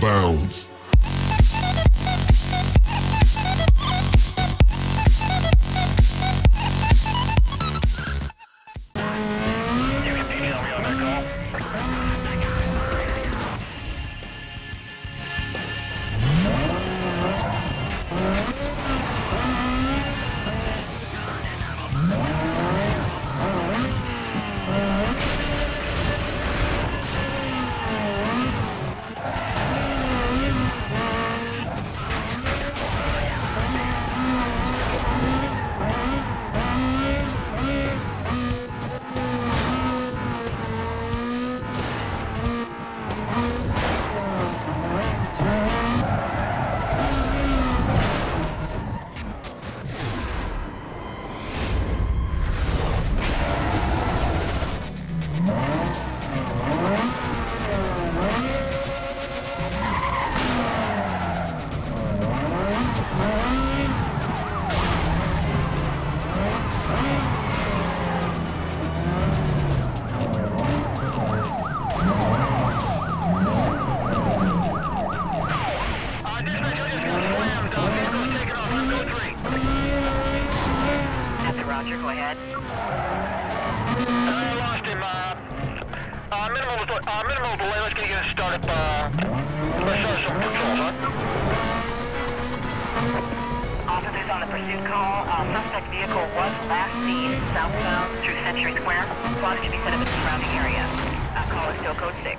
bounds. Roger, go ahead. I lost him. Uh, uh, minimal, uh, minimal delay. Let's get you started. Uh, let's start some controls, huh? Officers on the pursuit call. Uh, suspect vehicle was last seen southbound through Century Square. Squad should be set up in the surrounding area. Uh, call is still code 6.